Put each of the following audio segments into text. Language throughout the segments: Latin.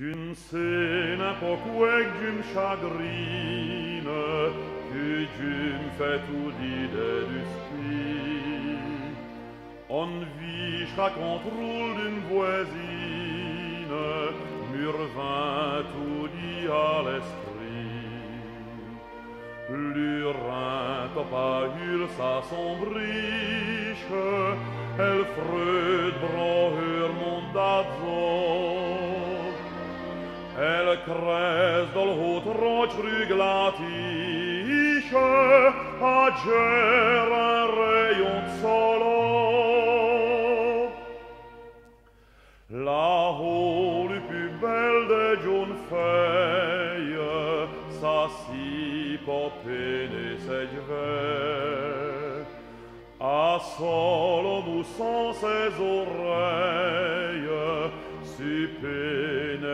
D'une scène pourquoi d'une chagrine que Dieu me fait tout du d'esprit. On vit chaque contrôle d'une voisine, mur vint tout dit à l'esprit. L'urin t'a pas eu sa sombriche, elle freut brauheur mon crez dol hut roc ruglatisce agera reiunt solo. La holi più bel de giun feie sa si popene segve a solo mu sans ses oreilles super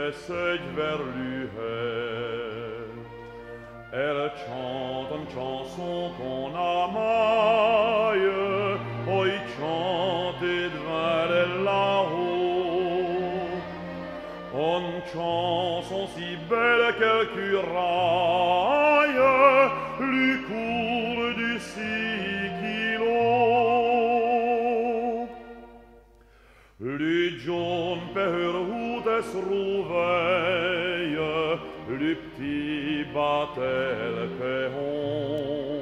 laisse une verluée. Elle chante une chanson qu'on amaille, oi chante devant elle là-haut. Une chanson si belle qu'elle curaille, lui coule du six kilos. Lui John Perroux se trouvaient le petit batel perron.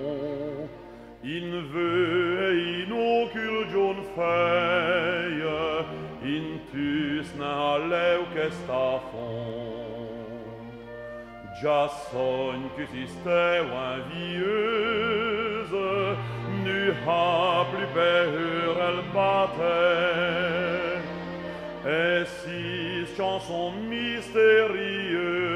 In veu in ocul giun feie, in tusna leu che sta fond. Già sogn che si steu invieuse, nu ha plus peur el batel, et si chansons mystérieuses,